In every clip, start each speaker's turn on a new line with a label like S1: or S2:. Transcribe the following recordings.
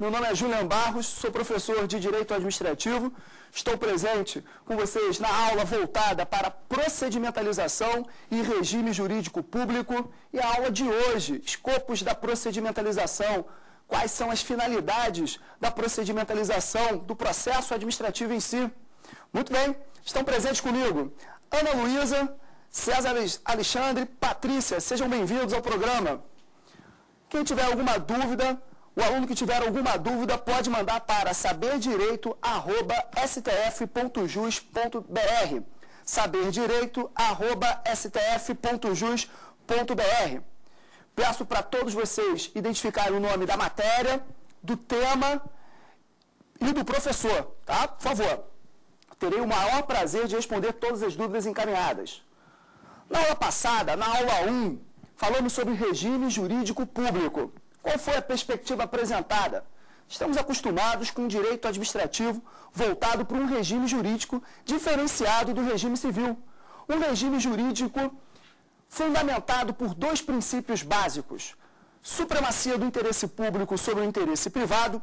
S1: Meu nome é Julian Barros, sou professor de Direito Administrativo. Estou presente com vocês na aula voltada para procedimentalização e regime jurídico público. E a aula de hoje, escopos da procedimentalização, quais são as finalidades da procedimentalização do processo administrativo em si. Muito bem, estão presentes comigo Ana Luísa, César Alexandre, Patrícia, sejam bem-vindos ao programa. Quem tiver alguma dúvida, o aluno que tiver alguma dúvida pode mandar para saberdireito@stf.jus.br. saberdireito@stf.jus.br. Peço para todos vocês identificarem o nome da matéria, do tema e do professor, tá? Por favor. Terei o maior prazer de responder todas as dúvidas encaminhadas. Na aula passada, na aula 1, falamos sobre regime jurídico público. Qual foi a perspectiva apresentada? Estamos acostumados com um direito administrativo voltado para um regime jurídico diferenciado do regime civil. Um regime jurídico fundamentado por dois princípios básicos: supremacia do interesse público sobre o interesse privado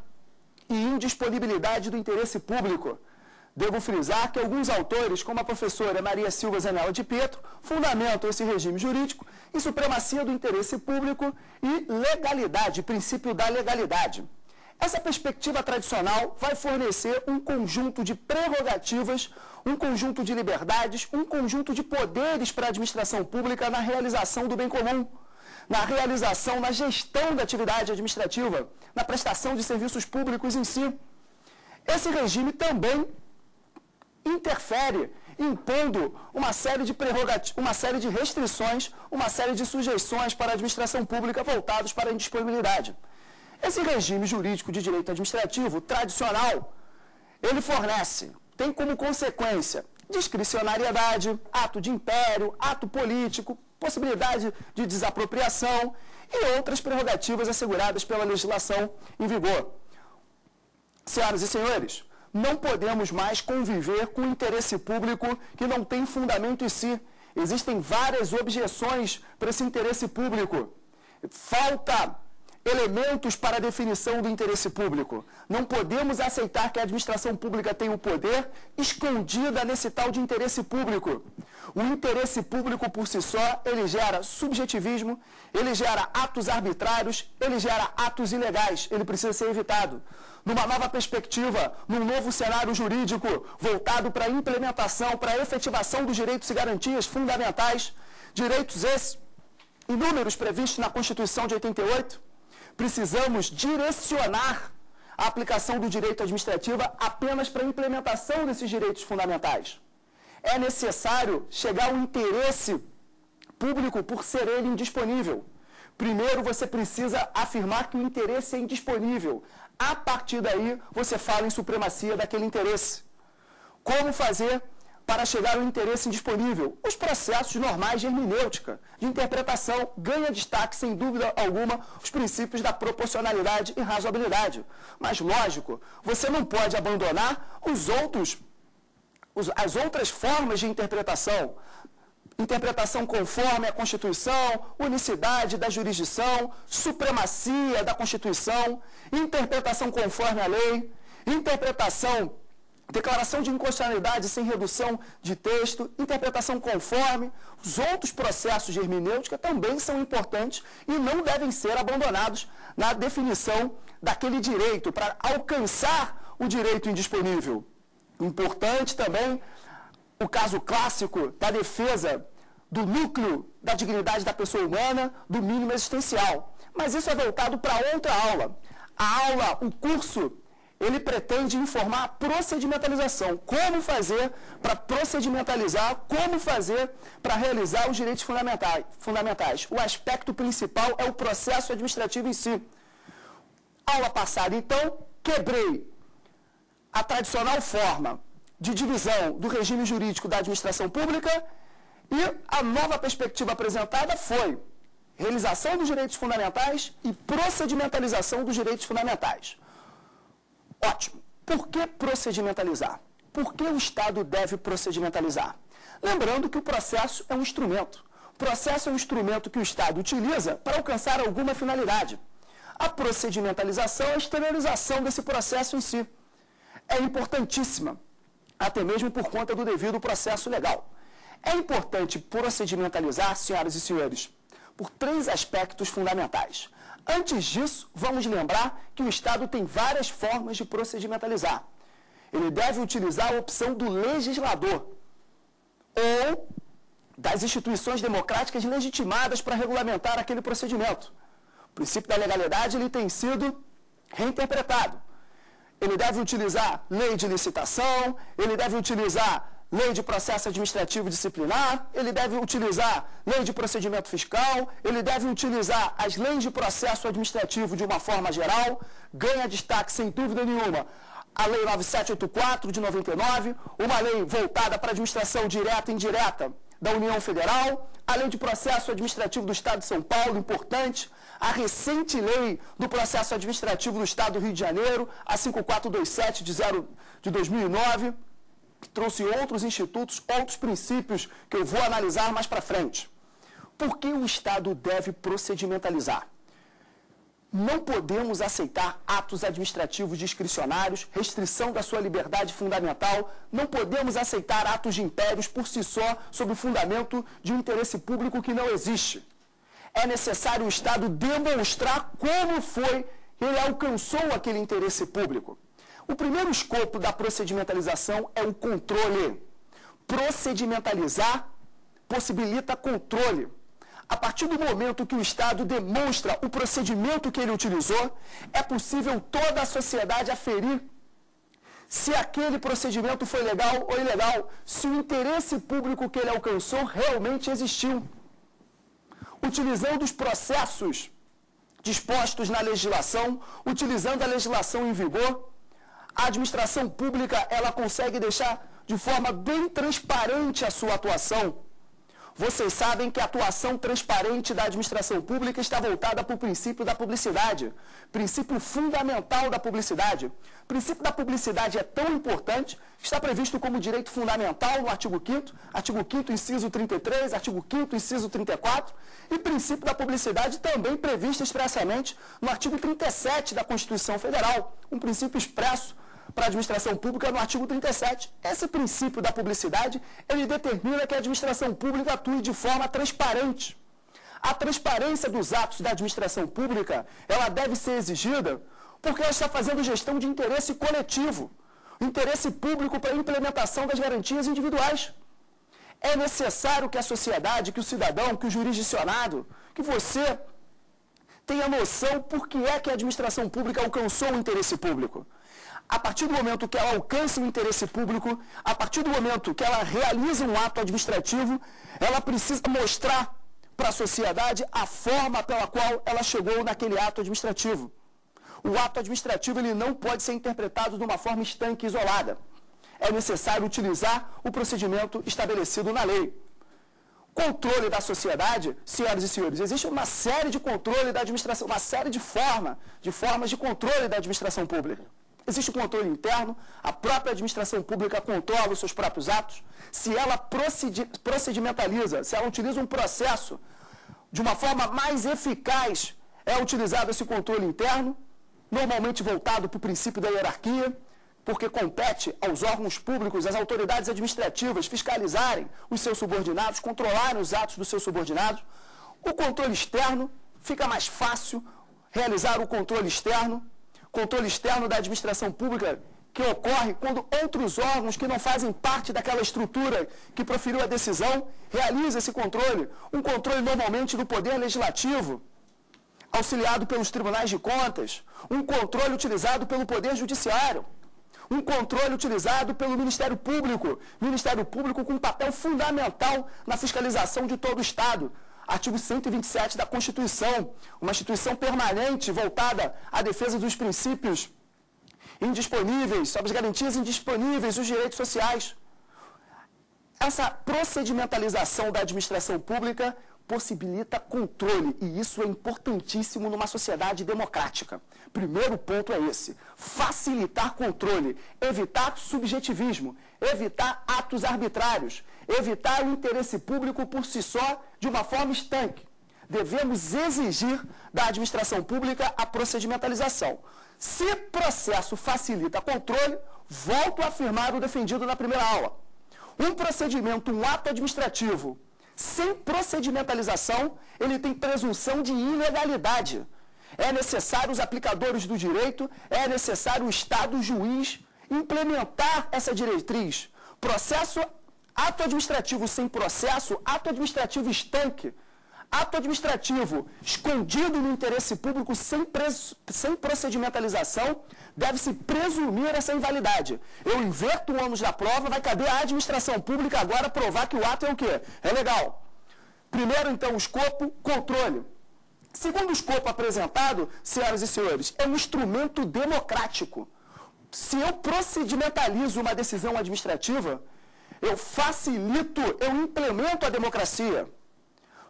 S1: e indisponibilidade do interesse público. Devo frisar que alguns autores, como a professora Maria Silva Zanella de Pietro, fundamentam esse regime jurídico em supremacia do interesse público e legalidade, princípio da legalidade. Essa perspectiva tradicional vai fornecer um conjunto de prerrogativas, um conjunto de liberdades, um conjunto de poderes para a administração pública na realização do bem comum, na realização, na gestão da atividade administrativa, na prestação de serviços públicos em si. Esse regime também interfere, impondo uma série de prerrogativas, uma série de restrições, uma série de sujeições para a administração pública voltados para a indisponibilidade. Esse regime jurídico de direito administrativo tradicional, ele fornece, tem como consequência discricionariedade, ato de império, ato político, possibilidade de desapropriação e outras prerrogativas asseguradas pela legislação em vigor. Senhoras e senhores, não podemos mais conviver com o interesse público que não tem fundamento em si. Existem várias objeções para esse interesse público. Falta elementos para a definição do interesse público. Não podemos aceitar que a administração pública tenha o poder escondida nesse tal de interesse público. O interesse público por si só, ele gera subjetivismo, ele gera atos arbitrários, ele gera atos ilegais, ele precisa ser evitado. Numa nova perspectiva, num novo cenário jurídico voltado para a implementação, para a efetivação dos direitos e garantias fundamentais, direitos esses inúmeros previstos na Constituição de 88, precisamos direcionar a aplicação do direito administrativo apenas para a implementação desses direitos fundamentais. É necessário chegar ao interesse público por ser ele indisponível. Primeiro, você precisa afirmar que o interesse é indisponível. A partir daí, você fala em supremacia daquele interesse. Como fazer para chegar ao interesse indisponível? Os processos normais de hermenêutica, de interpretação, ganha destaque, sem dúvida alguma, os princípios da proporcionalidade e razoabilidade. Mas, lógico, você não pode abandonar os outros, os, as outras formas de interpretação. Interpretação conforme a Constituição, unicidade da jurisdição, supremacia da Constituição, interpretação conforme a lei, interpretação declaração de inconstitucionalidade sem redução de texto, interpretação conforme, os outros processos de hermenêutica também são importantes e não devem ser abandonados na definição daquele direito, para alcançar o direito indisponível. Importante também o caso clássico da defesa do núcleo da dignidade da pessoa humana, do mínimo existencial. Mas isso é voltado para outra aula. A aula, o curso ele pretende informar a procedimentalização. Como fazer para procedimentalizar, como fazer para realizar os direitos fundamentais. O aspecto principal é o processo administrativo em si. Aula passada, então, quebrei a tradicional forma de divisão do regime jurídico da administração pública e a nova perspectiva apresentada foi realização dos direitos fundamentais e procedimentalização dos direitos fundamentais. Ótimo. Por que procedimentalizar? Por que o Estado deve procedimentalizar? Lembrando que o processo é um instrumento. O processo é um instrumento que o Estado utiliza para alcançar alguma finalidade. A procedimentalização é a exteriorização desse processo em si. É importantíssima, até mesmo por conta do devido processo legal. É importante procedimentalizar, senhoras e senhores, por três aspectos fundamentais. Antes disso, vamos lembrar que o Estado tem várias formas de procedimentalizar. Ele deve utilizar a opção do legislador ou das instituições democráticas legitimadas para regulamentar aquele procedimento. O princípio da legalidade ele tem sido reinterpretado. Ele deve utilizar lei de licitação, ele deve utilizar lei de processo administrativo disciplinar, ele deve utilizar lei de procedimento fiscal, ele deve utilizar as leis de processo administrativo de uma forma geral, ganha destaque sem dúvida nenhuma a Lei 9784 de 99, uma lei voltada para a administração direta e indireta da União Federal, a Lei de Processo Administrativo do Estado de São Paulo, importante, a recente lei do processo administrativo do Estado do Rio de Janeiro, a 5427 de, 0, de 2009, que trouxe outros institutos, outros princípios que eu vou analisar mais para frente. Por que o Estado deve procedimentalizar? Não podemos aceitar atos administrativos discricionários, restrição da sua liberdade fundamental, não podemos aceitar atos de impérios por si só, sob o fundamento de um interesse público que não existe. É necessário o Estado demonstrar como foi que ele alcançou aquele interesse público. O primeiro escopo da procedimentalização é o controle. Procedimentalizar possibilita controle. A partir do momento que o Estado demonstra o procedimento que ele utilizou, é possível toda a sociedade aferir se aquele procedimento foi legal ou ilegal, se o interesse público que ele alcançou realmente existiu. Utilizando os processos dispostos na legislação, utilizando a legislação em vigor, a administração pública ela consegue deixar de forma bem transparente a sua atuação vocês sabem que a atuação transparente da administração pública está voltada para o princípio da publicidade, princípio fundamental da publicidade. O princípio da publicidade é tão importante que está previsto como direito fundamental no artigo 5 artigo 5 inciso 33, artigo 5 inciso 34, e princípio da publicidade também previsto expressamente no artigo 37 da Constituição Federal, um princípio expresso para a administração pública no artigo 37. Esse princípio da publicidade, ele determina que a administração pública atue de forma transparente. A transparência dos atos da administração pública, ela deve ser exigida porque ela está fazendo gestão de interesse coletivo, interesse público para a implementação das garantias individuais. É necessário que a sociedade, que o cidadão, que o jurisdicionado, que você tenha noção por que é que a administração pública alcançou o interesse público a partir do momento que ela alcança o interesse público, a partir do momento que ela realiza um ato administrativo, ela precisa mostrar para a sociedade a forma pela qual ela chegou naquele ato administrativo. O ato administrativo ele não pode ser interpretado de uma forma estanque e isolada. É necessário utilizar o procedimento estabelecido na lei. Controle da sociedade, senhoras e senhores, existe uma série de controle da administração, uma série de forma, de formas de controle da administração pública. Existe controle interno, a própria administração pública controla os seus próprios atos. Se ela procedimentaliza, se ela utiliza um processo de uma forma mais eficaz, é utilizado esse controle interno, normalmente voltado para o princípio da hierarquia, porque compete aos órgãos públicos, às autoridades administrativas, fiscalizarem os seus subordinados, controlarem os atos dos seus subordinados. O controle externo fica mais fácil realizar o controle externo controle externo da administração pública que ocorre quando outros órgãos que não fazem parte daquela estrutura que proferiu a decisão realizam esse controle. Um controle normalmente do poder legislativo, auxiliado pelos tribunais de contas, um controle utilizado pelo poder judiciário, um controle utilizado pelo Ministério Público, Ministério Público com um papel fundamental na fiscalização de todo o Estado, artigo 127 da Constituição, uma instituição permanente voltada à defesa dos princípios indisponíveis, sobre as garantias indisponíveis dos direitos sociais. Essa procedimentalização da administração pública possibilita controle, e isso é importantíssimo numa sociedade democrática. Primeiro ponto é esse: facilitar controle, evitar subjetivismo, evitar atos arbitrários, evitar o interesse público por si só de uma forma estanque. devemos exigir da administração pública a procedimentalização. Se processo facilita controle, volto a afirmar o defendido na primeira aula. Um procedimento, um ato administrativo sem procedimentalização, ele tem presunção de ilegalidade. É necessário os aplicadores do direito, é necessário o Estado juiz implementar essa diretriz. Processo, ato administrativo sem processo, ato administrativo estanque, ato administrativo escondido no interesse público sem, sem procedimentalização, deve-se presumir essa invalidade. Eu inverto o ônus da prova, vai caber à administração pública agora provar que o ato é o quê? É legal. Primeiro, então, o escopo, controle. Segundo o escopo apresentado, senhoras e senhores, é um instrumento democrático. Se eu procedimentalizo uma decisão administrativa, eu facilito, eu implemento a democracia.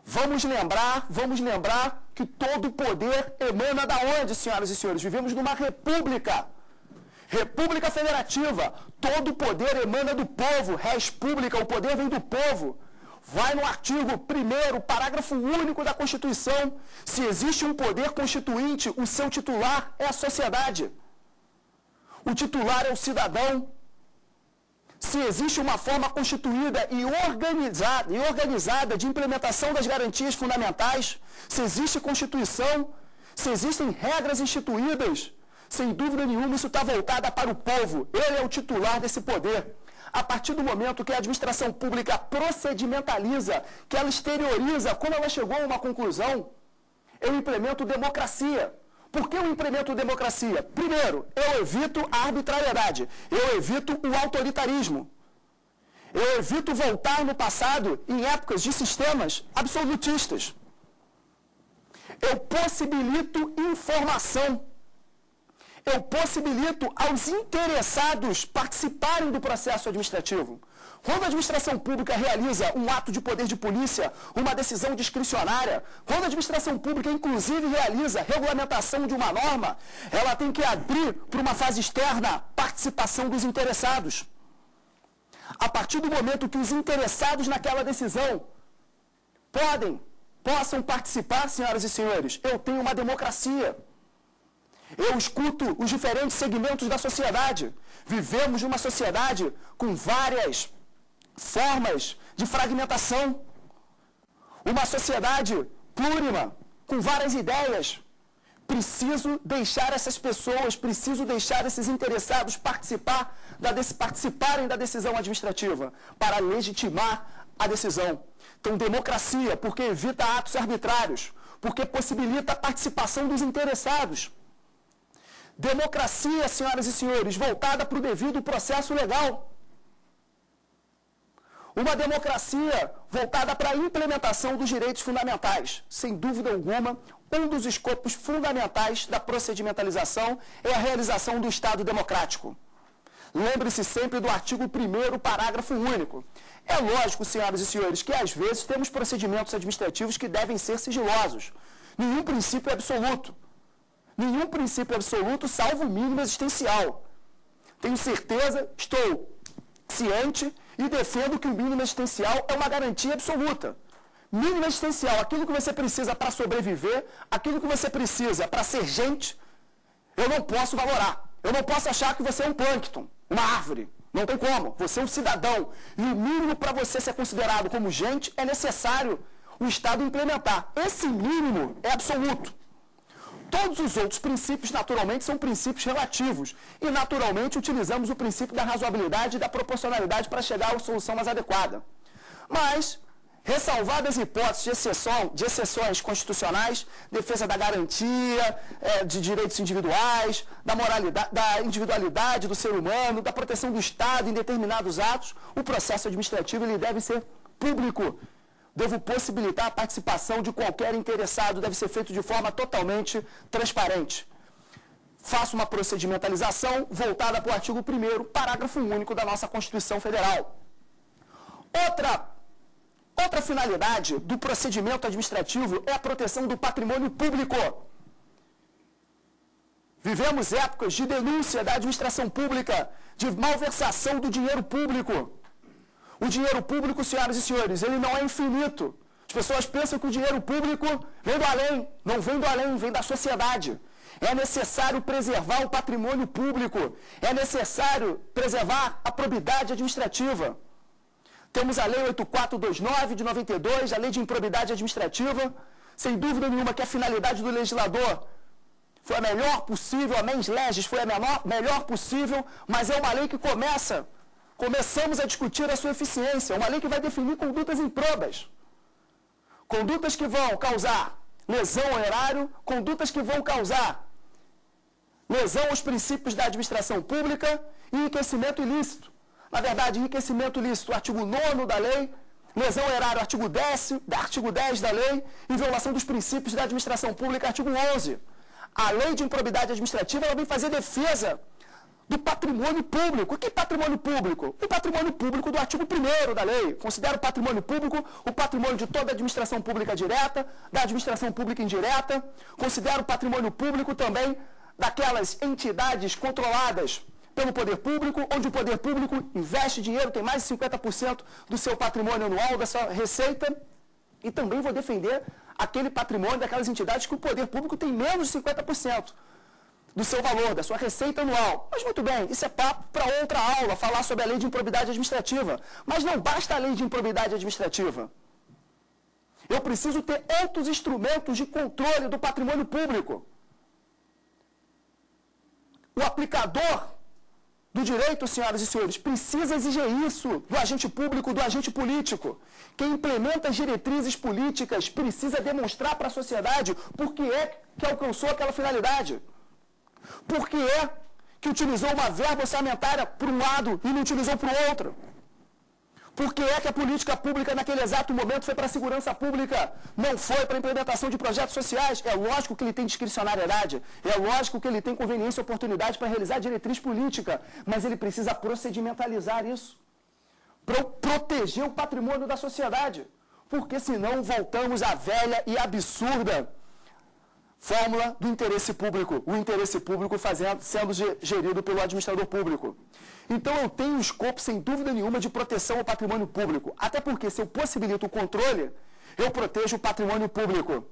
S1: Vamos lembrar, vamos lembrar que todo poder emana da onde, senhoras e senhores? Vivemos numa república. República federativa. Todo poder emana do povo. Res pública, o poder vem do povo. Vai no artigo 1 parágrafo único da Constituição. Se existe um poder constituinte, o seu titular é a sociedade. O titular é o cidadão. Se existe uma forma constituída e organizada, e organizada de implementação das garantias fundamentais, se existe Constituição, se existem regras instituídas, sem dúvida nenhuma isso está voltada para o povo. Ele é o titular desse poder. A partir do momento que a administração pública procedimentaliza, que ela exterioriza, quando ela chegou a uma conclusão, eu implemento democracia. Por que eu implemento democracia? Primeiro, eu evito a arbitrariedade, eu evito o autoritarismo. Eu evito voltar no passado em épocas de sistemas absolutistas. Eu possibilito informação. Eu possibilito aos interessados participarem do processo administrativo. Quando a administração pública realiza um ato de poder de polícia, uma decisão discricionária, quando a administração pública, inclusive, realiza regulamentação de uma norma, ela tem que abrir para uma fase externa participação dos interessados. A partir do momento que os interessados naquela decisão podem, possam participar, senhoras e senhores, eu tenho uma democracia. Eu escuto os diferentes segmentos da sociedade. Vivemos numa sociedade com várias formas de fragmentação. Uma sociedade plurima, com várias ideias. Preciso deixar essas pessoas, preciso deixar esses interessados participar da, participarem da decisão administrativa para legitimar a decisão. Então, democracia, porque evita atos arbitrários, porque possibilita a participação dos interessados. Democracia, senhoras e senhores, voltada para o devido processo legal. Uma democracia voltada para a implementação dos direitos fundamentais. Sem dúvida alguma, um dos escopos fundamentais da procedimentalização é a realização do Estado democrático. Lembre-se sempre do artigo 1, parágrafo único. É lógico, senhoras e senhores, que às vezes temos procedimentos administrativos que devem ser sigilosos. Nenhum princípio é absoluto. Nenhum princípio é absoluto, salvo o mínimo existencial. Tenho certeza, estou ciente e defendo que o mínimo existencial é uma garantia absoluta. Mínimo existencial, aquilo que você precisa para sobreviver, aquilo que você precisa para ser gente, eu não posso valorar. Eu não posso achar que você é um plâncton, uma árvore. Não tem como. Você é um cidadão. E o mínimo para você ser considerado como gente é necessário o Estado implementar. Esse mínimo é absoluto. Todos os outros princípios, naturalmente, são princípios relativos. E, naturalmente, utilizamos o princípio da razoabilidade e da proporcionalidade para chegar à solução mais adequada. Mas, ressalvadas hipóteses de, exceção, de exceções constitucionais, defesa da garantia é, de direitos individuais, da, moralidade, da individualidade do ser humano, da proteção do Estado em determinados atos, o processo administrativo ele deve ser público devo possibilitar a participação de qualquer interessado, deve ser feito de forma totalmente transparente. Faço uma procedimentalização voltada para o artigo 1 parágrafo único da nossa Constituição Federal. Outra, outra finalidade do procedimento administrativo é a proteção do patrimônio público. Vivemos épocas de denúncia da administração pública, de malversação do dinheiro público. O dinheiro público, senhoras e senhores, ele não é infinito. As pessoas pensam que o dinheiro público vem do além. Não vem do além, vem da sociedade. É necessário preservar o patrimônio público. É necessário preservar a probidade administrativa. Temos a Lei 8429 de 92, a Lei de Improbidade Administrativa. Sem dúvida nenhuma que a finalidade do legislador foi a melhor possível, a mens legis foi a menor, melhor possível, mas é uma lei que começa, começamos a discutir a sua eficiência, uma lei que vai definir condutas improbas. Condutas que vão causar lesão ao erário, condutas que vão causar lesão aos princípios da administração pública e enriquecimento ilícito. Na verdade, enriquecimento ilícito, artigo 9 da lei, lesão ao erário, artigo 10, artigo 10 da lei, e violação dos princípios da administração pública, artigo 11. A lei de improbidade administrativa ela vem fazer defesa do patrimônio público. Que patrimônio público? O patrimônio público do artigo 1 da lei. Considera o patrimônio público o patrimônio de toda a administração pública direta, da administração pública indireta. Considera o patrimônio público também daquelas entidades controladas pelo poder público, onde o poder público investe dinheiro, tem mais de 50% do seu patrimônio anual, da sua receita. E também vou defender aquele patrimônio daquelas entidades que o poder público tem menos de 50% do seu valor, da sua receita anual. Mas muito bem, isso é papo para outra aula, falar sobre a lei de improbidade administrativa. Mas não basta a lei de improbidade administrativa. Eu preciso ter outros instrumentos de controle do patrimônio público. O aplicador do direito, senhoras e senhores, precisa exigir isso do agente público, do agente político. Quem implementa as diretrizes políticas precisa demonstrar para a sociedade por que é que alcançou aquela finalidade. Por que é que utilizou uma verba orçamentária para um lado e não utilizou para o outro? Por que é que a política pública naquele exato momento foi para a segurança pública, não foi para a implementação de projetos sociais? É lógico que ele tem discricionariedade, é lógico que ele tem conveniência e oportunidade para realizar diretriz política, mas ele precisa procedimentalizar isso para proteger o patrimônio da sociedade, porque senão voltamos à velha e absurda fórmula do interesse público, o interesse público fazendo, sendo gerido pelo administrador público. Então eu tenho escopo, sem dúvida nenhuma, de proteção ao patrimônio público. Até porque se eu possibilito o controle, eu protejo o patrimônio público.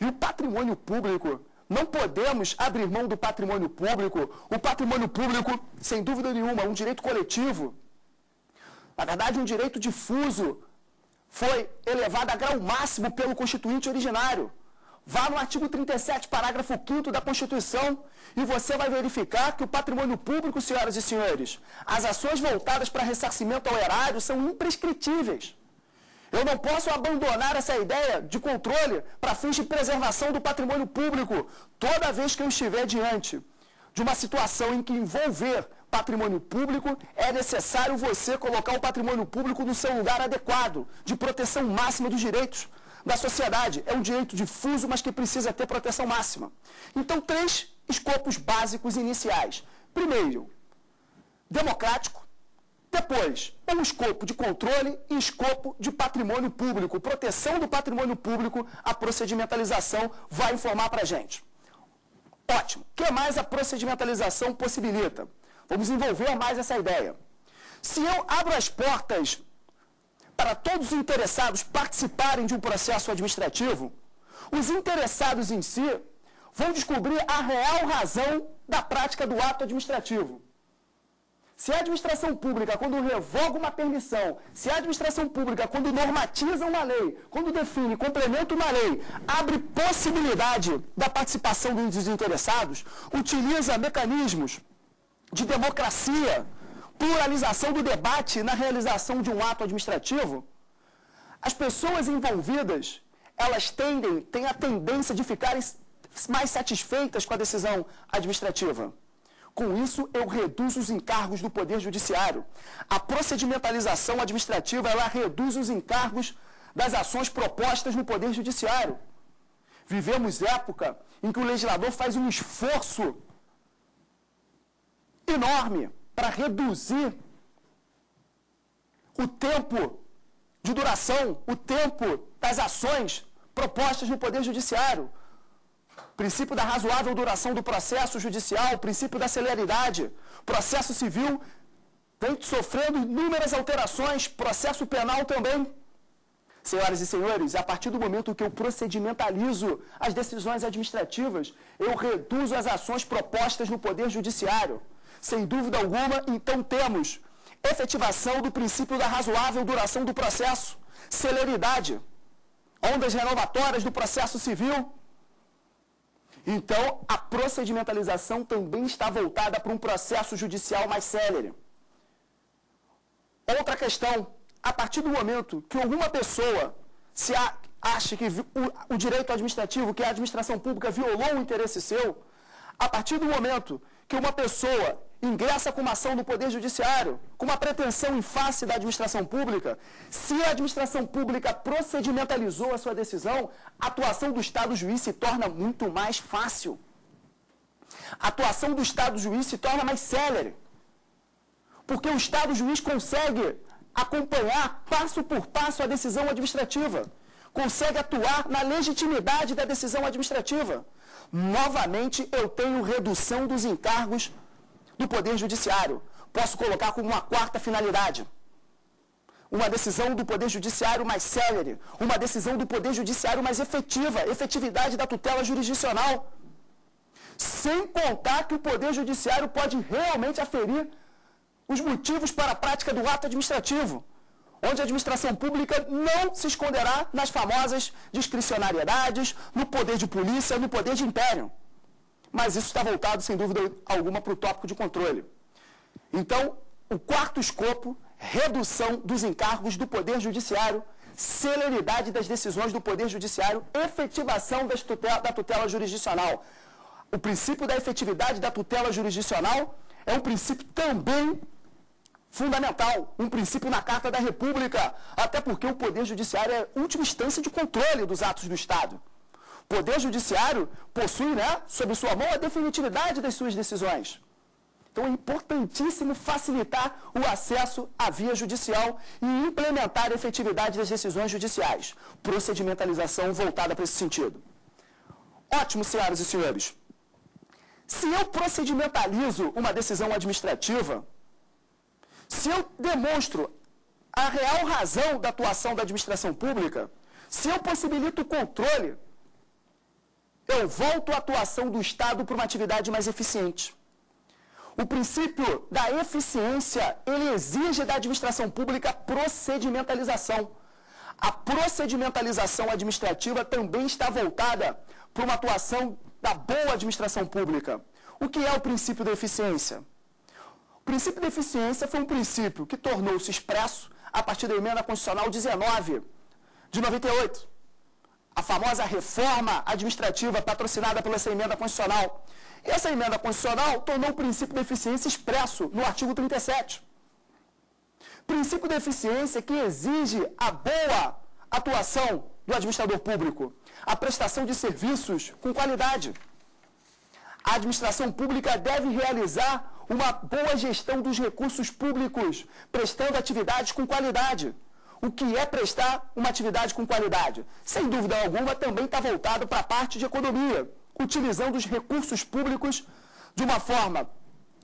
S1: E o patrimônio público, não podemos abrir mão do patrimônio público. O patrimônio público, sem dúvida nenhuma, é um direito coletivo. Na verdade, um direito difuso foi elevado a grau máximo pelo constituinte originário. Vá no artigo 37, parágrafo 5 da Constituição, e você vai verificar que o patrimônio público, senhoras e senhores, as ações voltadas para ressarcimento ao erário são imprescritíveis. Eu não posso abandonar essa ideia de controle para fins de preservação do patrimônio público toda vez que eu estiver diante de uma situação em que envolver patrimônio público, é necessário você colocar o patrimônio público no seu lugar adequado, de proteção máxima dos direitos da sociedade. É um direito difuso, mas que precisa ter proteção máxima. Então, três escopos básicos iniciais. Primeiro, democrático. Depois, um escopo de controle e escopo de patrimônio público. Proteção do patrimônio público, a procedimentalização vai informar para a gente. Ótimo. O que mais a procedimentalização possibilita? Vamos envolver mais essa ideia. Se eu abro as portas para todos os interessados participarem de um processo administrativo, os interessados em si vão descobrir a real razão da prática do ato administrativo. Se a administração pública, quando revoga uma permissão, se a administração pública, quando normatiza uma lei, quando define, complementa uma lei, abre possibilidade da participação dos interessados, utiliza mecanismos de democracia, pluralização do debate na realização de um ato administrativo, as pessoas envolvidas, elas tendem, têm a tendência de ficarem mais satisfeitas com a decisão administrativa. Com isso, eu reduzo os encargos do Poder Judiciário. A procedimentalização administrativa, ela reduz os encargos das ações propostas no Poder Judiciário. Vivemos época em que o legislador faz um esforço enorme para reduzir o tempo de duração, o tempo das ações propostas no Poder Judiciário. Princípio da razoável duração do processo judicial, princípio da celeridade. Processo civil vem sofrendo inúmeras alterações, processo penal também. Senhoras e senhores, a partir do momento que eu procedimentalizo as decisões administrativas, eu reduzo as ações propostas no Poder Judiciário. Sem dúvida alguma, então temos efetivação do princípio da razoável duração do processo, celeridade, ondas renovatórias do processo civil. Então, a procedimentalização também está voltada para um processo judicial mais célere. Outra questão, a partir do momento que alguma pessoa se acha que o, o direito administrativo, que a administração pública violou um interesse seu, a partir do momento que uma pessoa ingressa com uma ação no Poder Judiciário, com uma pretensão em face da administração pública, se a administração pública procedimentalizou a sua decisão, a atuação do Estado juiz se torna muito mais fácil. A atuação do Estado juiz se torna mais célere. Porque o Estado juiz consegue acompanhar passo por passo a decisão administrativa, consegue atuar na legitimidade da decisão administrativa. Novamente, eu tenho redução dos encargos do Poder Judiciário. Posso colocar como uma quarta finalidade. Uma decisão do Poder Judiciário mais célere, uma decisão do Poder Judiciário mais efetiva, efetividade da tutela jurisdicional. Sem contar que o Poder Judiciário pode realmente aferir os motivos para a prática do ato administrativo, onde a administração pública não se esconderá nas famosas discricionariedades, no poder de polícia, no poder de império. Mas isso está voltado, sem dúvida alguma, para o tópico de controle. Então, o quarto escopo, redução dos encargos do Poder Judiciário, celeridade das decisões do Poder Judiciário, efetivação tutela, da tutela jurisdicional. O princípio da efetividade da tutela jurisdicional é um princípio também fundamental, um princípio na Carta da República, até porque o Poder Judiciário é a última instância de controle dos atos do Estado. O Poder Judiciário possui, né, sob sua mão, a definitividade das suas decisões. Então é importantíssimo facilitar o acesso à via judicial e implementar a efetividade das decisões judiciais. Procedimentalização voltada para esse sentido. Ótimo, senhoras e senhores. Se eu procedimentalizo uma decisão administrativa, se eu demonstro a real razão da atuação da administração pública, se eu possibilito o controle, eu volto a atuação do Estado para uma atividade mais eficiente. O princípio da eficiência, ele exige da administração pública procedimentalização. A procedimentalização administrativa também está voltada para uma atuação da boa administração pública. O que é o princípio da eficiência? O princípio da eficiência foi um princípio que tornou-se expresso a partir da emenda constitucional 19 de 98. A famosa reforma administrativa patrocinada pela essa emenda constitucional. E essa emenda constitucional tornou o princípio da eficiência expresso no artigo 37. Princípio da eficiência que exige a boa atuação do administrador público, a prestação de serviços com qualidade. A administração pública deve realizar uma boa gestão dos recursos públicos, prestando atividades com qualidade. O que é prestar uma atividade com qualidade? Sem dúvida alguma, também está voltado para a parte de economia, utilizando os recursos públicos de uma forma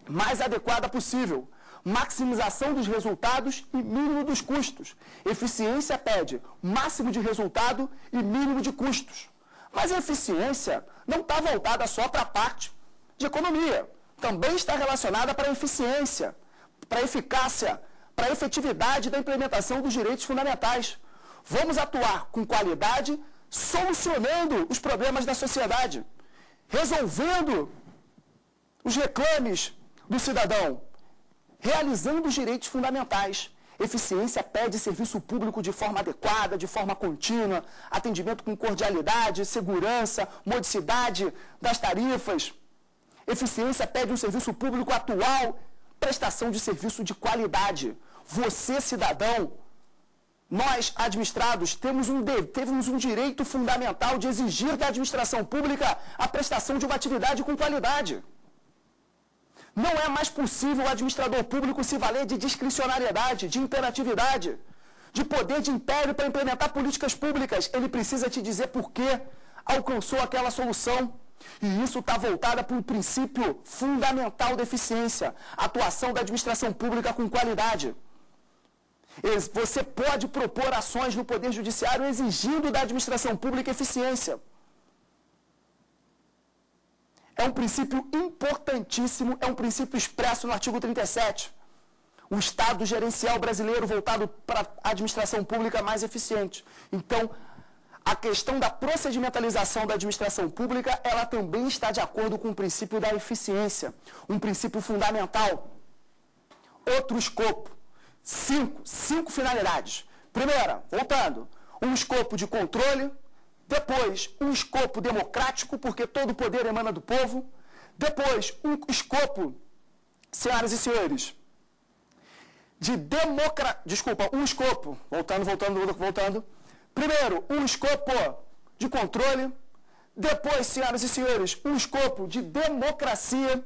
S1: mais adequada possível, maximização dos resultados e mínimo dos custos. Eficiência pede máximo de resultado e mínimo de custos. Mas a eficiência não está voltada só para a parte de economia. Também está relacionada para a eficiência, para a eficácia, para a efetividade da implementação dos direitos fundamentais. Vamos atuar com qualidade, solucionando os problemas da sociedade, resolvendo os reclames do cidadão, realizando os direitos fundamentais. Eficiência pede serviço público de forma adequada, de forma contínua, atendimento com cordialidade, segurança, modicidade das tarifas. Eficiência pede um serviço público atual, prestação de serviço de qualidade. Você, cidadão, nós, administrados, temos um, temos um direito fundamental de exigir da administração pública a prestação de uma atividade com qualidade. Não é mais possível o administrador público se valer de discricionariedade, de imperatividade, de poder de império para implementar políticas públicas. Ele precisa te dizer por que alcançou aquela solução. E isso está voltado para um princípio fundamental da eficiência, atuação da administração pública com qualidade. Você pode propor ações no Poder Judiciário exigindo da administração pública eficiência. É um princípio importantíssimo, é um princípio expresso no artigo 37. O Estado gerencial brasileiro voltado para a administração pública mais eficiente. Então, a questão da procedimentalização da administração pública, ela também está de acordo com o princípio da eficiência, um princípio fundamental. Outro escopo, cinco, cinco finalidades. Primeira, voltando, um escopo de controle, depois, um escopo democrático, porque todo poder emana do povo. Depois, um escopo, senhoras e senhores, de democra... Desculpa, um escopo, voltando, voltando, voltando. Primeiro, um escopo de controle. Depois, senhoras e senhores, um escopo de democracia.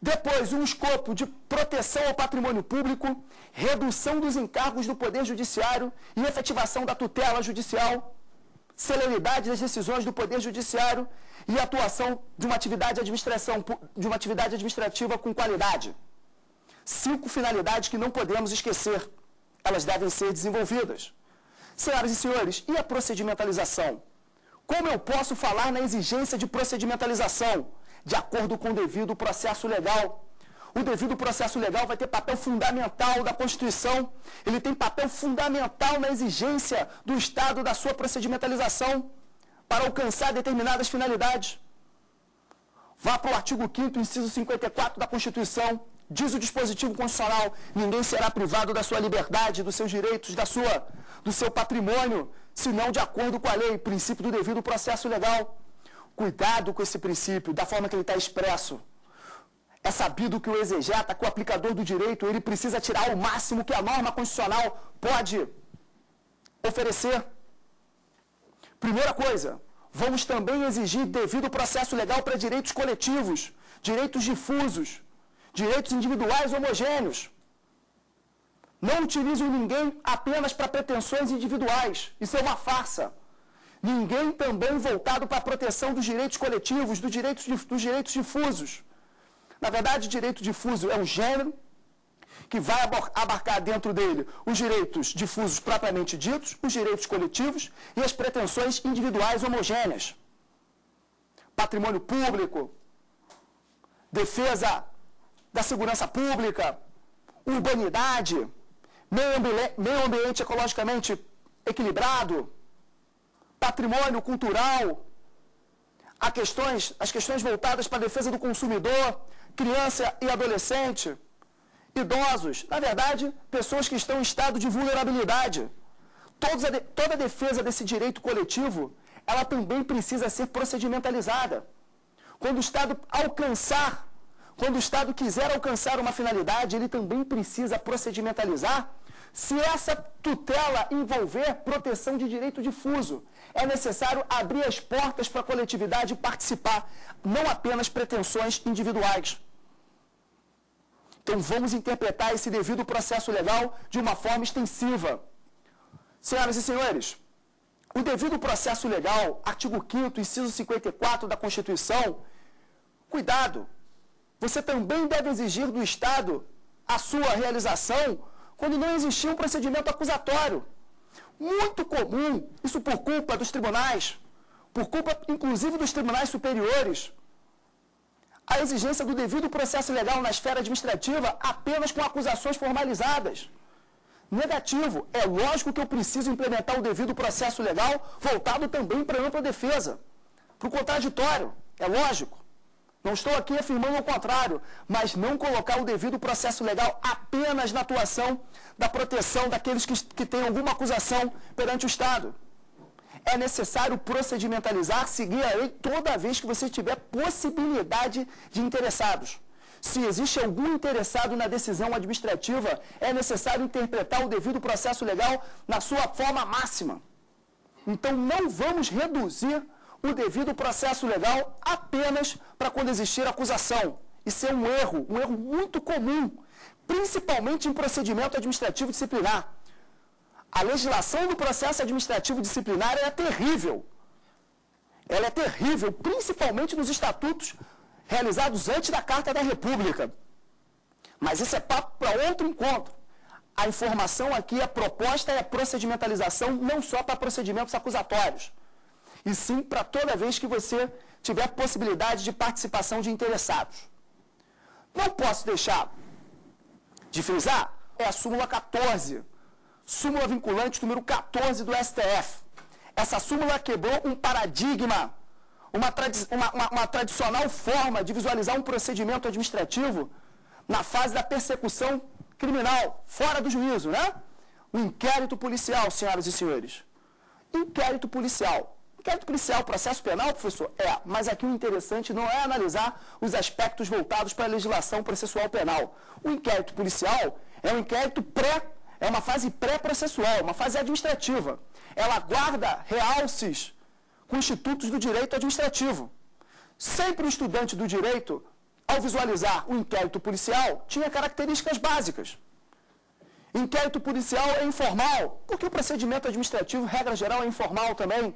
S1: Depois, um escopo de proteção ao patrimônio público, redução dos encargos do Poder Judiciário e efetivação da tutela judicial celeridade das decisões do Poder Judiciário e atuação de uma atividade, administração, de uma atividade administrativa com qualidade. Cinco finalidades que não podemos esquecer. Elas devem ser desenvolvidas. Senhoras e senhores, e a procedimentalização? Como eu posso falar na exigência de procedimentalização, de acordo com o devido processo legal? O devido processo legal vai ter papel fundamental da Constituição, ele tem papel fundamental na exigência do Estado da sua procedimentalização para alcançar determinadas finalidades. Vá para o artigo 5, inciso 54 da Constituição. Diz o dispositivo constitucional: ninguém será privado da sua liberdade, dos seus direitos, da sua, do seu patrimônio, senão de acordo com a lei, princípio do devido processo legal. Cuidado com esse princípio, da forma que ele está expresso. É sabido que o exegeta, que o aplicador do direito, ele precisa tirar o máximo que a norma constitucional pode oferecer. Primeira coisa, vamos também exigir devido processo legal para direitos coletivos, direitos difusos, direitos individuais homogêneos. Não utilizem ninguém apenas para pretensões individuais. Isso é uma farsa. Ninguém também voltado para a proteção dos direitos coletivos, dos direitos, dos direitos difusos. Na verdade, direito difuso é um gênero que vai abarcar dentro dele os direitos difusos propriamente ditos, os direitos coletivos e as pretensões individuais homogêneas. Patrimônio público, defesa da segurança pública, urbanidade, meio ambiente ecologicamente equilibrado, patrimônio cultural, a questões, as questões voltadas para a defesa do consumidor, criança e adolescente, idosos, na verdade, pessoas que estão em estado de vulnerabilidade. Toda a defesa desse direito coletivo, ela também precisa ser procedimentalizada. Quando o Estado alcançar, quando o Estado quiser alcançar uma finalidade, ele também precisa procedimentalizar se essa tutela envolver proteção de direito difuso. É necessário abrir as portas para a coletividade participar, não apenas pretensões individuais. Então vamos interpretar esse devido processo legal de uma forma extensiva. Senhoras e senhores, o devido processo legal, artigo 5 inciso 54 da Constituição, cuidado, você também deve exigir do Estado a sua realização quando não existir um procedimento acusatório. Muito comum, isso por culpa dos tribunais, por culpa inclusive dos tribunais superiores, a exigência do devido processo legal na esfera administrativa apenas com acusações formalizadas. Negativo. É lógico que eu preciso implementar o devido processo legal voltado também para a ampla defesa, para o contraditório. É lógico. Não estou aqui afirmando o contrário, mas não colocar o devido processo legal apenas na atuação da proteção daqueles que, que têm alguma acusação perante o Estado é necessário procedimentalizar, seguir a lei toda vez que você tiver possibilidade de interessados. Se existe algum interessado na decisão administrativa, é necessário interpretar o devido processo legal na sua forma máxima. Então, não vamos reduzir o devido processo legal apenas para quando existir acusação. Isso é um erro, um erro muito comum, principalmente em procedimento administrativo disciplinar. A legislação do processo administrativo disciplinar é terrível. Ela é terrível, principalmente nos estatutos realizados antes da Carta da República. Mas isso é papo para outro encontro. a informação aqui, a proposta é a procedimentalização não só para procedimentos acusatórios, e sim para toda vez que você tiver possibilidade de participação de interessados. Não posso deixar de frisar, é a súmula 14, súmula vinculante número 14 do STF. Essa súmula quebrou um paradigma, uma, tradi uma, uma, uma tradicional forma de visualizar um procedimento administrativo na fase da persecução criminal, fora do juízo, né? O inquérito policial, senhoras e senhores. Inquérito policial. Inquérito policial, processo penal, professor? É, mas aqui o interessante não é analisar os aspectos voltados para a legislação processual penal. O inquérito policial é um inquérito pré, é uma fase pré-processual, uma fase administrativa. Ela guarda realces com institutos do direito administrativo. Sempre o estudante do direito ao visualizar o inquérito policial, tinha características básicas. Inquérito policial é informal, porque o procedimento administrativo, regra geral, é informal também.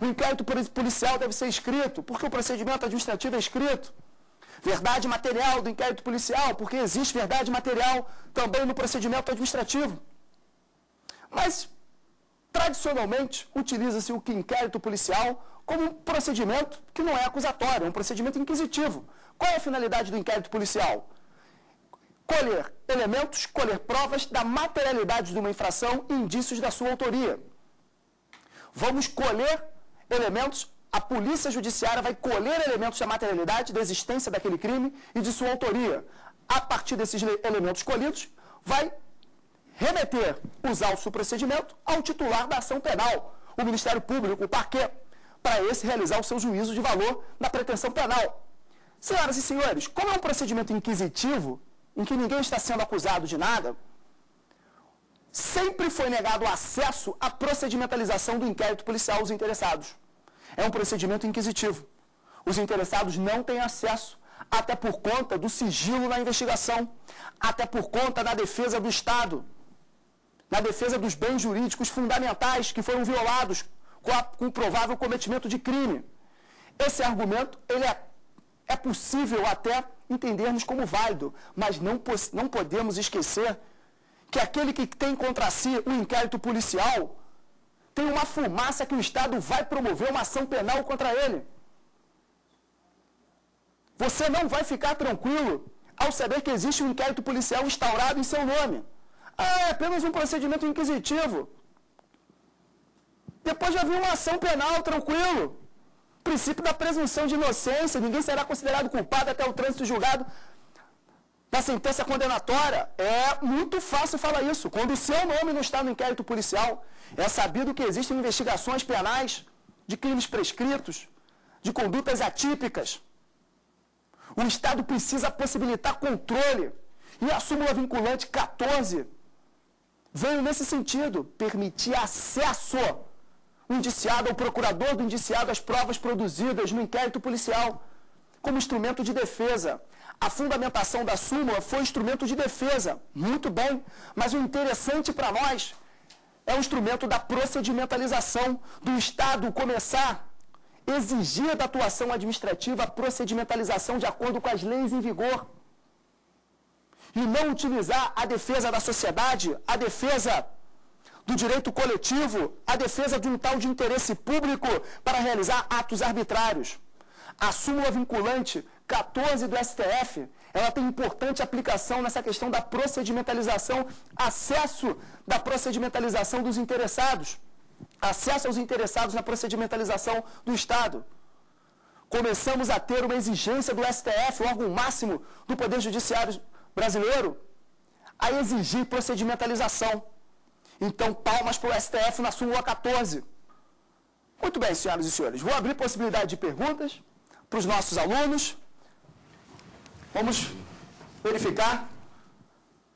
S1: O inquérito policial deve ser escrito, porque o procedimento administrativo é escrito. Verdade material do inquérito policial, porque existe verdade material também no procedimento administrativo. Mas, tradicionalmente, utiliza-se o inquérito policial como um procedimento que não é acusatório, é um procedimento inquisitivo. Qual é a finalidade do inquérito policial? Colher elementos, colher provas da materialidade de uma infração e indícios da sua autoria. Vamos colher elementos, a polícia judiciária vai colher elementos da materialidade, da existência daquele crime e de sua autoria. A partir desses elementos colhidos, vai remeter os autos do procedimento ao titular da ação penal, o Ministério Público, o parquê, para esse realizar o seu juízo de valor na pretensão penal. Senhoras e senhores, como é um procedimento inquisitivo, em que ninguém está sendo acusado de nada, sempre foi negado acesso à procedimentalização do inquérito policial aos interessados. É um procedimento inquisitivo. Os interessados não têm acesso, até por conta do sigilo na investigação, até por conta da defesa do Estado, na defesa dos bens jurídicos fundamentais que foram violados com, a, com o provável cometimento de crime. Esse argumento ele é é possível até entendermos como válido, mas não, não podemos esquecer que aquele que tem contra si um inquérito policial tem uma fumaça que o Estado vai promover uma ação penal contra ele. Você não vai ficar tranquilo ao saber que existe um inquérito policial instaurado em seu nome. Ah, é apenas um procedimento inquisitivo. Depois já viu uma ação penal, tranquilo princípio da presunção de inocência, ninguém será considerado culpado até o trânsito julgado da sentença condenatória. É muito fácil falar isso. Quando o seu nome não está no inquérito policial, é sabido que existem investigações penais de crimes prescritos, de condutas atípicas. O Estado precisa possibilitar controle. E a súmula vinculante 14 veio nesse sentido, permitir acesso o indiciado, ao procurador do indiciado, as provas produzidas no inquérito policial, como instrumento de defesa. A fundamentação da súmula foi instrumento de defesa, muito bem, mas o interessante para nós é o instrumento da procedimentalização, do Estado começar a exigir da atuação administrativa a procedimentalização de acordo com as leis em vigor. E não utilizar a defesa da sociedade, a defesa do direito coletivo, a defesa de um tal de interesse público para realizar atos arbitrários. A súmula vinculante 14 do STF, ela tem importante aplicação nessa questão da procedimentalização, acesso da procedimentalização dos interessados, acesso aos interessados na procedimentalização do Estado. Começamos a ter uma exigência do STF, o órgão máximo do Poder Judiciário brasileiro, a exigir procedimentalização. Então, palmas para o STF na súmula 14. Muito bem, senhoras e senhores. Vou abrir possibilidade de perguntas para os nossos alunos. Vamos verificar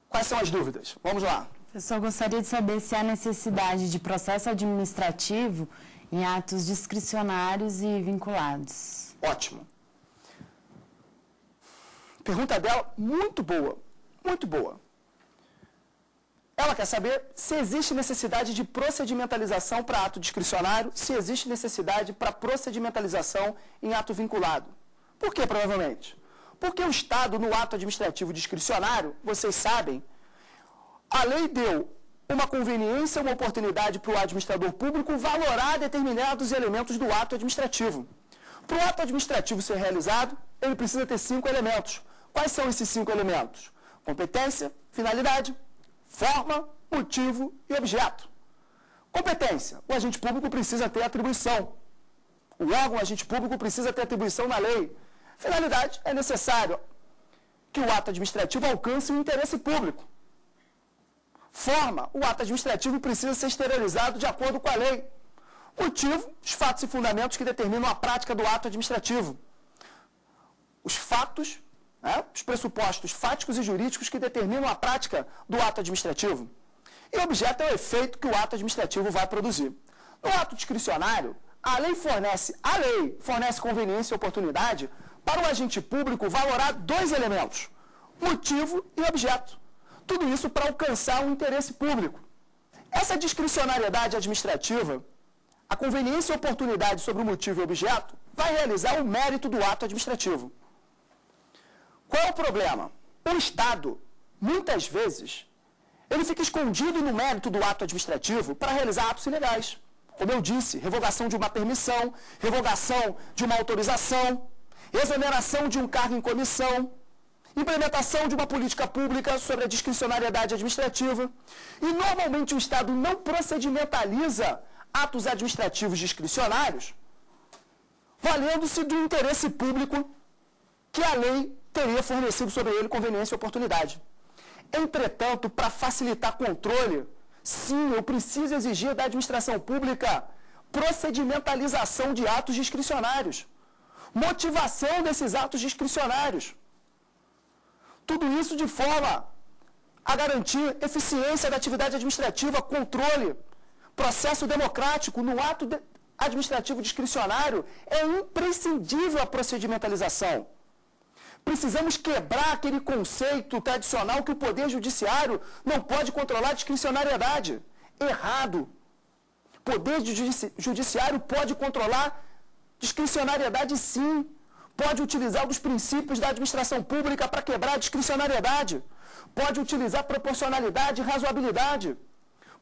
S1: quais são as dúvidas. Vamos lá.
S2: Eu só gostaria de saber se há necessidade de processo administrativo em atos discricionários e vinculados.
S1: Ótimo. Pergunta dela muito boa, muito boa. Ela quer saber se existe necessidade de procedimentalização para ato discricionário, se existe necessidade para procedimentalização em ato vinculado. Por que, provavelmente? Porque o Estado, no ato administrativo discricionário, vocês sabem, a lei deu uma conveniência, uma oportunidade para o administrador público valorar determinados elementos do ato administrativo. Para o ato administrativo ser realizado, ele precisa ter cinco elementos. Quais são esses cinco elementos? Competência, finalidade, forma, motivo e objeto. Competência. O agente público precisa ter atribuição. O órgão o agente público precisa ter atribuição na lei. Finalidade. É necessário que o ato administrativo alcance o interesse público. Forma. O ato administrativo precisa ser esterilizado de acordo com a lei. Motivo. Os fatos e fundamentos que determinam a prática do ato administrativo. Os fatos, né, os pressupostos fáticos e jurídicos que determinam a prática do ato administrativo. E objeto é o efeito que o ato administrativo vai produzir. No ato discricionário, a lei fornece, a lei fornece conveniência e oportunidade para o agente público valorar dois elementos: motivo e objeto. Tudo isso para alcançar um interesse público. Essa discricionariedade administrativa, a conveniência e oportunidade sobre o motivo e objeto, vai realizar o mérito do ato administrativo. Qual é o problema? O Estado, muitas vezes, ele fica escondido no mérito do ato administrativo para realizar atos ilegais. Como eu disse, revogação de uma permissão, revogação de uma autorização, exoneração de um cargo em comissão, implementação de uma política pública sobre a discricionariedade administrativa. E normalmente o Estado não procedimentaliza atos administrativos discricionários, valendo-se do interesse público que a lei teria fornecido sobre ele conveniência e oportunidade. Entretanto, para facilitar controle, sim, eu preciso exigir da administração pública procedimentalização de atos discricionários, motivação desses atos discricionários. Tudo isso de forma a garantir eficiência da atividade administrativa, controle, processo democrático no ato de administrativo discricionário é imprescindível a procedimentalização. Precisamos quebrar aquele conceito tradicional que o Poder Judiciário não pode controlar a discricionariedade. Errado. Poder Judiciário pode controlar discricionariedade sim. Pode utilizar dos princípios da administração pública para quebrar a discricionariedade. Pode utilizar proporcionalidade e razoabilidade.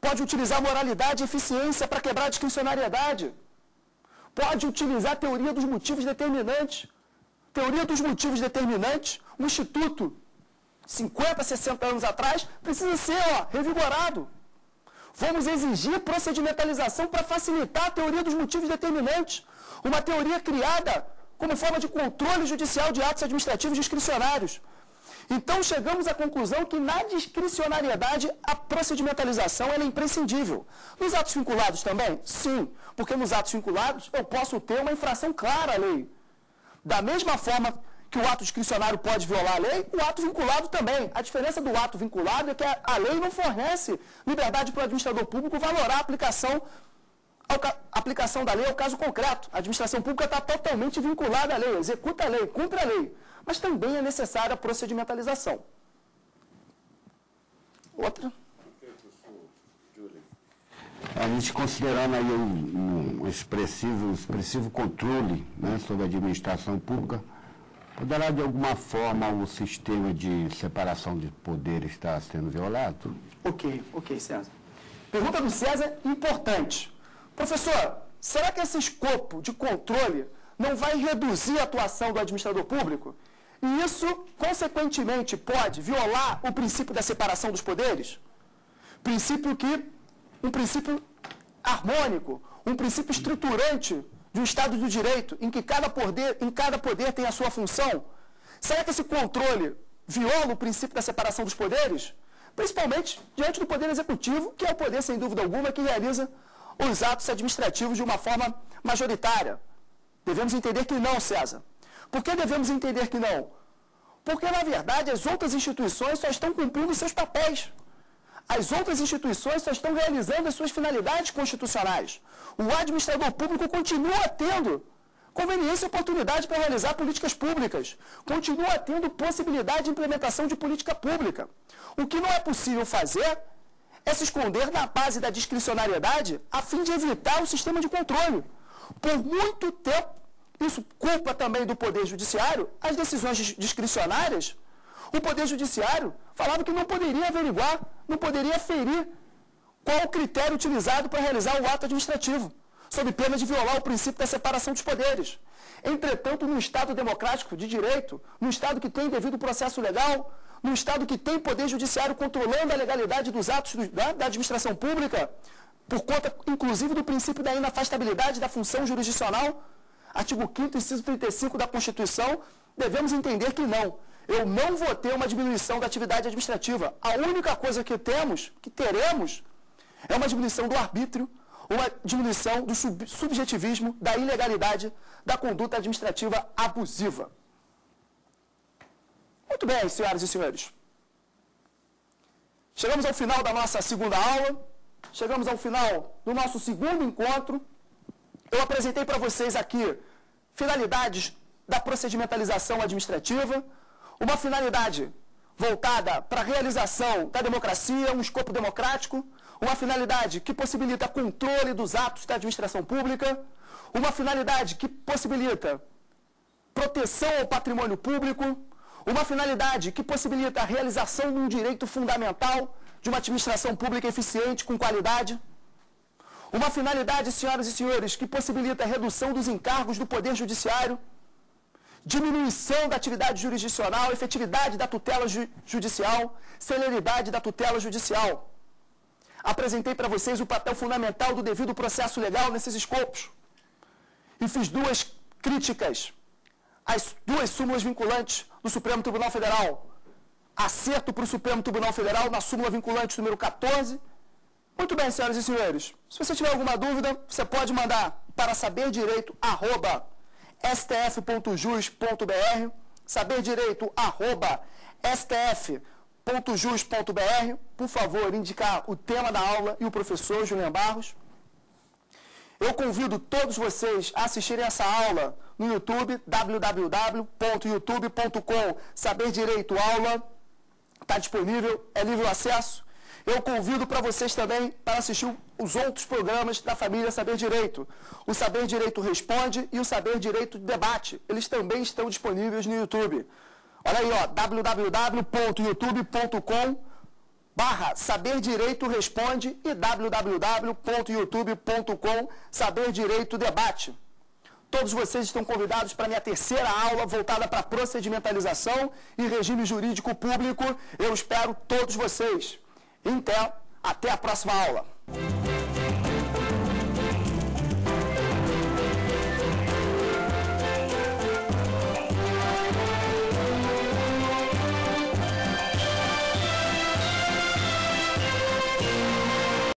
S1: Pode utilizar moralidade e eficiência para quebrar a discricionariedade. Pode utilizar a teoria dos motivos determinantes teoria dos motivos determinantes, um instituto 50, 60 anos atrás, precisa ser ó, revigorado. Vamos exigir procedimentalização para facilitar a teoria dos motivos determinantes. Uma teoria criada como forma de controle judicial de atos administrativos discricionários. Então chegamos à conclusão que na discricionariedade a procedimentalização é imprescindível. Nos atos vinculados também? Sim, porque nos atos vinculados eu posso ter uma infração clara à lei. Da mesma forma que o ato discricionário pode violar a lei, o ato vinculado também. A diferença do ato vinculado é que a, a lei não fornece liberdade para o administrador público valorar a aplicação, a aplicação da lei ao caso concreto. A administração pública está totalmente vinculada à lei, executa a lei, cumpre a lei. Mas também é necessária a procedimentalização. Outra?
S3: A gente considerando aí um, um expressivo, expressivo controle né, sobre a administração pública, poderá de alguma forma o sistema de separação de poder estar sendo violado?
S1: Ok, ok, César. Pergunta do César importante. Professor, será que esse escopo de controle não vai reduzir a atuação do administrador público? E isso, consequentemente, pode violar o princípio da separação dos poderes? Princípio que um princípio harmônico, um princípio estruturante de um Estado do Direito, em que cada poder, em cada poder tem a sua função? Será que esse controle viola o princípio da separação dos poderes? Principalmente diante do Poder Executivo, que é o poder, sem dúvida alguma, que realiza os atos administrativos de uma forma majoritária. Devemos entender que não, César. Por que devemos entender que não? Porque, na verdade, as outras instituições só estão cumprindo seus papéis as outras instituições só estão realizando as suas finalidades constitucionais. O administrador público continua tendo conveniência e oportunidade para realizar políticas públicas, continua tendo possibilidade de implementação de política pública. O que não é possível fazer é se esconder na base da discricionariedade a fim de evitar o sistema de controle. Por muito tempo, isso culpa também do Poder Judiciário, as decisões discricionárias O Poder Judiciário falava que não poderia averiguar, não poderia ferir qual o critério utilizado para realizar o ato administrativo, sob pena de violar o princípio da separação dos poderes. Entretanto, num Estado democrático de direito, num Estado que tem devido processo legal, num Estado que tem poder judiciário controlando a legalidade dos atos do, da, da administração pública, por conta, inclusive, do princípio da inafastabilidade da função jurisdicional, artigo 5 inciso 35 da Constituição, devemos entender que não. Eu não vou ter uma diminuição da atividade administrativa. A única coisa que temos, que teremos, é uma diminuição do arbítrio, uma diminuição do sub subjetivismo, da ilegalidade, da conduta administrativa abusiva. Muito bem, senhoras e senhores. Chegamos ao final da nossa segunda aula, chegamos ao final do nosso segundo encontro. Eu apresentei para vocês aqui finalidades da procedimentalização administrativa, uma finalidade voltada para a realização da democracia, um escopo democrático, uma finalidade que possibilita controle dos atos da administração pública, uma finalidade que possibilita proteção ao patrimônio público, uma finalidade que possibilita a realização de um direito fundamental de uma administração pública eficiente, com qualidade. Uma finalidade, senhoras e senhores, que possibilita a redução dos encargos do Poder Judiciário, diminuição da atividade jurisdicional, efetividade da tutela ju judicial, celeridade da tutela judicial. Apresentei para vocês o papel fundamental do devido processo legal nesses escopos. E fiz duas críticas às duas súmulas vinculantes do Supremo Tribunal Federal. Acerto para o Supremo Tribunal Federal na súmula vinculante número 14. Muito bem, senhoras e senhores. Se você tiver alguma dúvida, você pode mandar para saberdireito.stf.jus.br saberdireito.stf.jus.br Por favor, indicar o tema da aula e o professor Julian Barros. Eu convido todos vocês a assistirem essa aula no YouTube, www.youtube.com Saber Direito Aula. Está disponível, é livre acesso. Eu convido para vocês também para assistir os outros programas da família Saber Direito. O Saber Direito Responde e o Saber Direito Debate. Eles também estão disponíveis no YouTube. Olha aí, ó, www.youtube.com barra Saber Direito Responde e www.youtube.com Saber Direito Debate. Todos vocês estão convidados para a minha terceira aula voltada para procedimentalização e regime jurídico público. Eu espero todos vocês. Intel. Até a próxima aula.